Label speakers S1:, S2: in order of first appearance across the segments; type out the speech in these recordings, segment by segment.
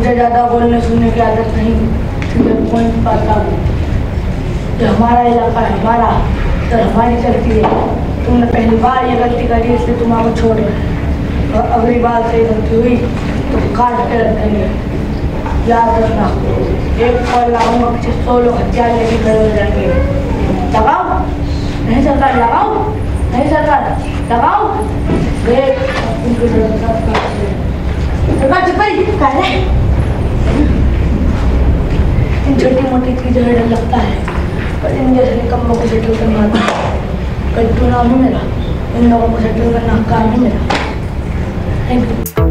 S1: मुझे ज़्यादा बोलने सुनने की आदत नहीं सीधे पॉइंट पर आता हूँ हमारा इलाका है, हमारा तो हमारी चलती है। तुमने पहली बार ये गलती करी, इसलिए तुम आपको छोड़ और अगली बार से गलती हुई तो काट के रखेंगे याद रखना, एक कॉल लाऊँगा, पीछे सौ लोग हथियार लेके खड़े हो जाएँगे। लगाओ नहीं सरकार लगाओ नहीं सरकार लगाओ देख, उनके सरकार चुप कह रहे इन छोटी मोटी चीज़ों में डर लगता है। पर इन जैसे निकम्मों को सेटल करना कट्टू नाम है मेरा इन लोगों को सेटल करना काम है मेरा थैंक यू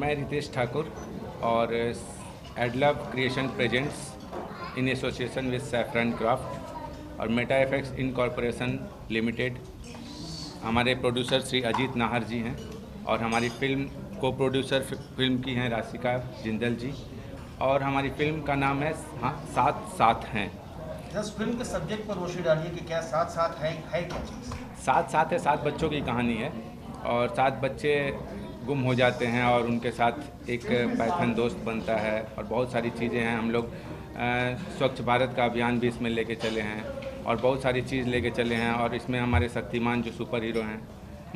S2: मैं
S3: रितेश ठाकुर और एडलव creation presents in association with saffron craft और मेटा इन कॉरपोरेशन लिमिटेड हमारे प्रोड्यूसर श्री अजीत नाहर जी हैं और हमारी फ़िल्म को प्रोड्यूसर फ़िल्म की हैं राशिका जिंदल जी। और हमारी फ़िल्म का नाम है हाँ सात साथ हैं।
S4: फ़िल्म के सब्जेक्ट पर रोशनी डालिए कि क्या साथ साथ है है क्या चीज़।
S3: सात साथ है, सात बच्चों की कहानी है और सात बच्चे गुम हो जाते हैं और उनके साथ एक पैथन दोस्त बनता है और बहुत सारी चीज़ें हैं। हम लोग स्वच्छ भारत का अभियान भी इसमें लेके चले हैं और बहुत सारी चीज़ लेके चले हैं और इसमें हमारे शक्तिमान जो सुपर हीरो हैं,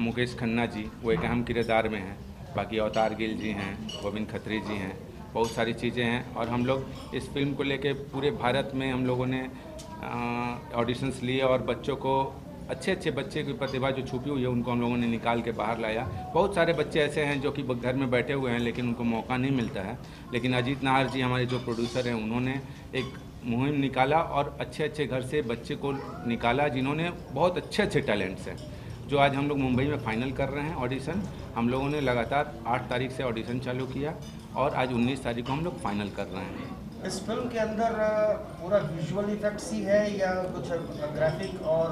S3: मुकेश खन्ना जी, वो एक अहम किरदार में हैं। बाकी अवतार गिल जी हैं, गोविंद खत्री जी हैं। बहुत सारी चीज़ें हैं और हम लोग इस फ़िल्म को लेके पूरे भारत में हम लोगों ने ऑडिशंस लिए और बच्चों को अच्छे अच्छे बच्चे की प्रतिभा जो छुपी हुई है उनको हम लोगों ने निकाल के बाहर लाया। बहुत सारे बच्चे ऐसे हैं जो कि घर में बैठे हुए हैं लेकिन उनको मौका नहीं मिलता है। लेकिन अजीत नाहर जी हमारे जो प्रोड्यूसर हैं, उन्होंने एक मुहिम निकाला और अच्छे अच्छे घर से बच्चे को निकाला जिन्होंने बहुत अच्छे अच्छे टैलेंट्स हैं, जो आज हम लोग मुंबई में फाइनल कर रहे हैं ऑडिशन हम लोगों ने लगातार आठ तारीख से ऑडिशन चालू किया और आज उन्नीस तारीख को हम लोग फाइनल कर रहे हैं।
S4: इस फ़िल्म के अंदर पूरा विजुअल इफेक्ट्स ही है या कुछ ग्राफिक और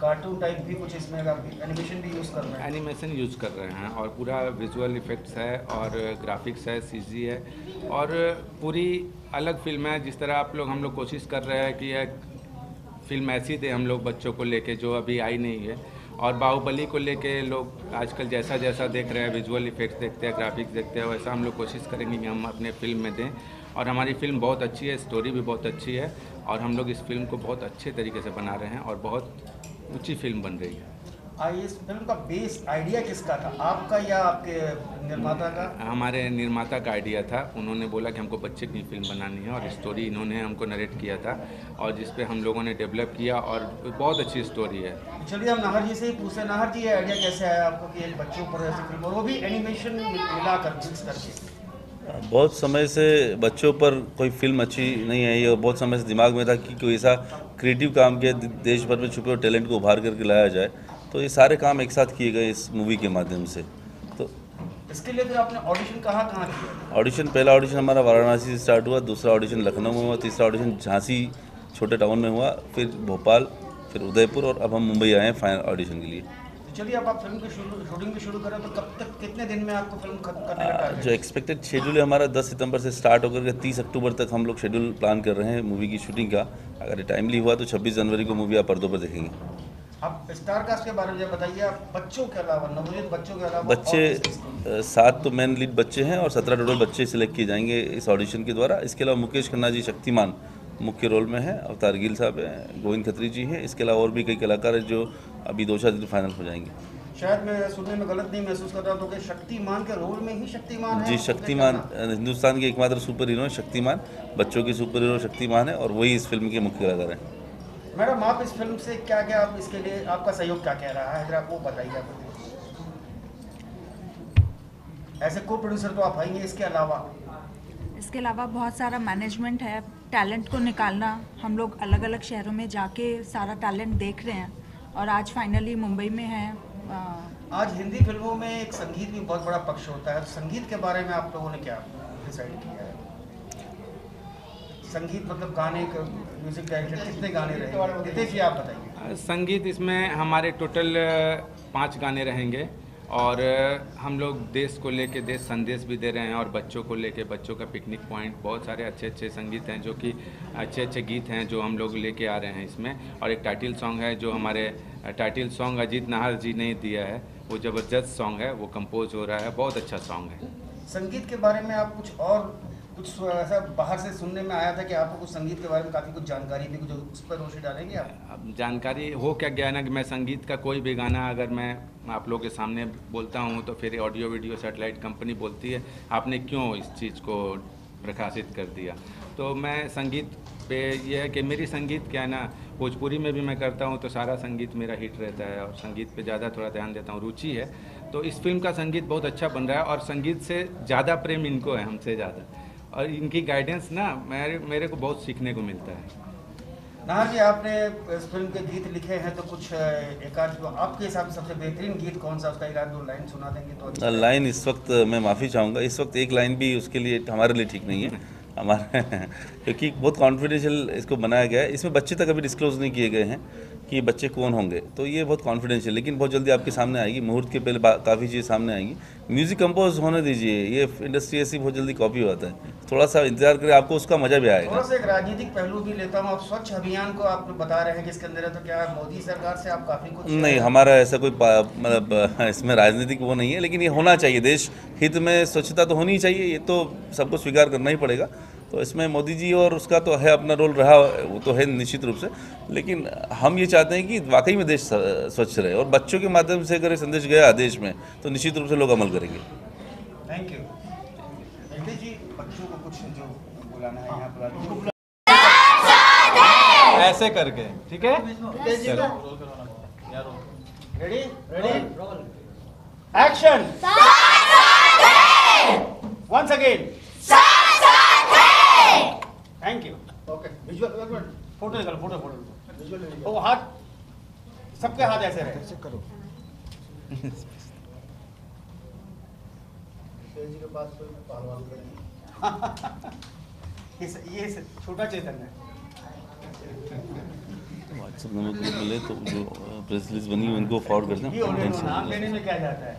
S4: कार्टून टाइप भी कुछ इसमें एनिमेशन भी यूज़ कर रहे हैं?
S3: एनिमेशन यूज़ कर रहे हैं और पूरा विजुअल इफेक्ट्स है और ग्राफिक्स है सीजी है और पूरी अलग फ़िल्म है। जिस तरह आप लोग हम लोग कोशिश कर रहे हैं कि एक फ़िल्म ऐसी दे हम लोग बच्चों को लेके जो अभी आई नहीं है। और बाहुबली को लेके लोग आजकल जैसा जैसा देख रहे हैं विजुअल इफेक्ट्स देखते हैं ग्राफिक्स देखते हैं, वैसा हम लोग कोशिश करेंगे कि हम अपने फ़िल्म में दें। और हमारी फ़िल्म बहुत अच्छी है स्टोरी भी बहुत अच्छी है और हम लोग इस फ़िल्म को बहुत अच्छे तरीके से बना रहे हैं और बहुत ऊँची फ़िल्म बन रही है।
S4: आई इस फ़िल्म का बेस आइडिया किसका था? आपका या आपके निर्माता का?
S3: हमारे निर्माता का आइडिया था। उन्होंने बोला कि हमको बच्चे की फ़िल्म बनानी है और स्टोरी इन्होंने हमको नरेट किया था और जिस पे हम लोगों ने डेवलप किया और बहुत अच्छी स्टोरी है।
S4: चलिए हम नाहर जी से ही पूछते नाहर जी ये आइडिया कैसे आया आपको कि एक बच्चों पर ऐसी फ़िल्म और वो भी एनिमेशन मिलाकर मिक्स करके
S5: बहुत समय से बच्चों पर कोई फ़िल्म अच्छी नहीं आई और बहुत समय से दिमाग में था कि कोई ऐसा क्रिएटिव काम किया देश भर में छुपे हुए टैलेंट को उभार करके लाया जाए। तो ये सारे काम एक साथ किए गए इस मूवी के माध्यम से। तो
S4: इसके लिए फिर आपने ऑडिशन कहाँ कहाँ किया?
S5: ऑडिशन पहला ऑडिशन हमारा वाराणसी से स्टार्ट हुआ दूसरा ऑडिशन लखनऊ में हुआ तीसरा ऑडिशन झांसी छोटे टाउन में हुआ फिर भोपाल फिर उदयपुर और अब हम मुंबई आए हैं फाइनल ऑडिशन के लिए।
S4: तो चलिए अब आप फ़िल्म की शुरू शूटिंग भी शुरू करें तो कब तक कितने दिन में आपको फ़िल्म खत्म करने का
S5: जो एक्सपेक्टेड शेड्यूल है हमारा 10 सितंबर से स्टार्ट होकर के 30 अक्टूबर तक हम लोग शेड्यूल प्लान कर रहे हैं मूवी की शूटिंग का। अगर टाइमली हुआ तो 26 जनवरी को मूवी आप पर्दों पर देखेंगे।
S4: आप स्टार कास्ट के बारे में बताइए आप बच्चों के अलावा नवोदित बच्चों के अलावा
S5: सात तो मेन लीड बच्चे हैं और सत्रह टोटल बच्चे सिलेक्ट किए जाएँगे इस ऑडिशन के द्वारा। इसके अलावा मुकेश खन्ना जी शक्तिमान मुख्य रोल में है अवतार गिल साहब हैं गोविंद खत्री जी हैं। इसके अलावा और भी कई कलाकार हैं जो अभी दो चार दिन फाइनल हो जाएँगे।
S4: शायद मैं सुनने में गलत नहीं महसूस कर रहा हूँ तो कि शक्तिमान के रोल में ही शक्तिमान है
S5: जी शक्तिमान हिंदुस्तान के एकमात्र सुपर हीरो शक्तिमान। बच्चों की सुपर हीरो शक्तिमान है और वही इस फ़िल्म के मुख्य कलाकार हैं।
S4: मैडम आप इस फ़िल्म से क्या क्या आप इसके लिए आपका सहयोग क्या कह रहा है? जरा वो बताइए आप ऐसे को प्रोड्यूसर तो आप आएँगे इसके अलावा।
S6: इसके अलावा बहुत सारा मैनेजमेंट है। टैलेंट को निकालना। हम लोग अलग अलग शहरों में जाके सारा टैलेंट देख रहे हैं। और आज फाइनली मुंबई में है। अ,
S4: आज हिंदी फ़िल्मों में एक संगीत भी बहुत बड़ा पक्ष होता है। संगीत के बारे में आप लोगों ने क्या डिसाइड किया है? संगीत मतलब गाने का म्यूज़िक डायरेक्टर कितने गाने रहेंगे? नितेश जी आप बताइए?
S3: संगीत इसमें हमारे टोटल पाँच गाने रहेंगे और हम लोग देश को लेके देश संदेश भी दे रहे हैं और बच्चों को लेके बच्चों का पिकनिक पॉइंट बहुत सारे अच्छे अच्छे संगीत हैं जो कि अच्छे अच्छे गीत हैं जो हम लोग लेके आ रहे हैं इसमें और एक टाइटल सॉन्ग है जो हमारे टाइटल सॉन्ग अजीत नाहर जी ने दिया है। वो ज़बरदस्त सॉन्ग है वो कंपोज हो रहा है बहुत अच्छा सॉन्ग है।
S4: संगीत के बारे में आप कुछ और कुछ ऐसा बाहर से सुनने में आया था कि आपको कुछ संगीत के बारे में काफ़ी कुछ जानकारी भी कुछ उस पर रोशनी डालेंगे आप?
S3: अब जानकारी हो क्या गया ना कि मैं संगीत का कोई भी गाना अगर मैं आप लोगों के सामने बोलता हूँ तो फिर ऑडियो, वीडियो, सेटेलाइट कंपनी बोलती है, आपने क्यों इस चीज़ को प्रकाशित कर दिया? तो मैं संगीत पे यह है कि मेरी संगीत क्या है ना, भोजपुरी में भी मैं करता हूँ तो सारा संगीत मेरा हिट रहता है और संगीत पे ज़्यादा थोड़ा ध्यान देता हूँ, रुचि है। तो इस फ़िल्म का संगीत बहुत अच्छा बन रहा है और संगीत से ज़्यादा प्रेम इनको है, हमसे ज़्यादा। और इनकी गाइडेंस ना मेरे मेरे को बहुत सीखने को मिलता है।
S4: नाहर जी आपने इस फ़िल्म के गीत लिखे हैं तो कुछ एक आध जो आपके हिसाब से सबसे बेहतरीन गीत कौन सा उसका एक आध दो लाइन सुना देंगे तो अच्छा
S5: लाइन इस वक्त मैं माफ़ी चाहूँगा। इस वक्त एक लाइन भी उसके लिए हमारे लिए ठीक नहीं है। हमारे क्योंकि बहुत कॉन्फिडेंशियल इसको बनाया गया है। इसमें बच्चे तक अभी डिस्क्लोज नहीं किए गए हैं। कि ये बच्चे कौन होंगे। तो ये बहुत कॉन्फिडेंशियल लेकिन बहुत जल्दी आपके सामने आएगी मुहूर्त के पहले काफ़ी चीज़ें सामने आएँगी। म्यूज़िक कंपोज होने दीजिए ये इंडस्ट्री ऐसी बहुत जल्दी कॉपी होता है। थोड़ा सा इंतज़ार करें आपको उसका मज़ा भी आएगा।
S4: थोड़ा सा एक राजनीतिक पहलू भी लेता हूँ आप स्वच्छ अभियान को आप बता रहे हैं कि इसके अंदर है तो क्या मोदी सरकार से आप काफ़ी कुछ
S5: नहीं हमारा ऐसा कोई मतलब इसमें राजनीतिक वो नहीं है लेकिन ये होना चाहिए। देश हित में स्वच्छता तो होनी चाहिए ये तो सबको स्वीकार करना ही पड़ेगा। तो इसमें मोदी जी और उसका तो है अपना रोल रहा वो तो है निश्चित रूप से। लेकिन हम ये चाहते हैं कि वाकई में देश स्वच्छ रहे और बच्चों के माध्यम से अगर संदेश गया देश में तो निश्चित रूप से लोग अमल करेंगे।
S4: थैंक यू बच्चों को कुछ जो बुलाना है यहाँ पर
S7: ऐसे करके ठीक है?
S4: Ready ready action once again thank you okay visual photo निकालो फ़ोटो फ़ोटो विजुअल वो हाथ सबके हाथ ऐसे रहे। ऐसे करो। जी के पास कोई पहलवान खड़े ये ये छोटा चेतन है।
S5: व्हाट्सएप नंबर मिले तो जो प्रेस रिलीज़ बनी है उनको फॉरवर्ड करते
S4: ये
S5: हैं
S4: नाम लेने में क्या जाता है?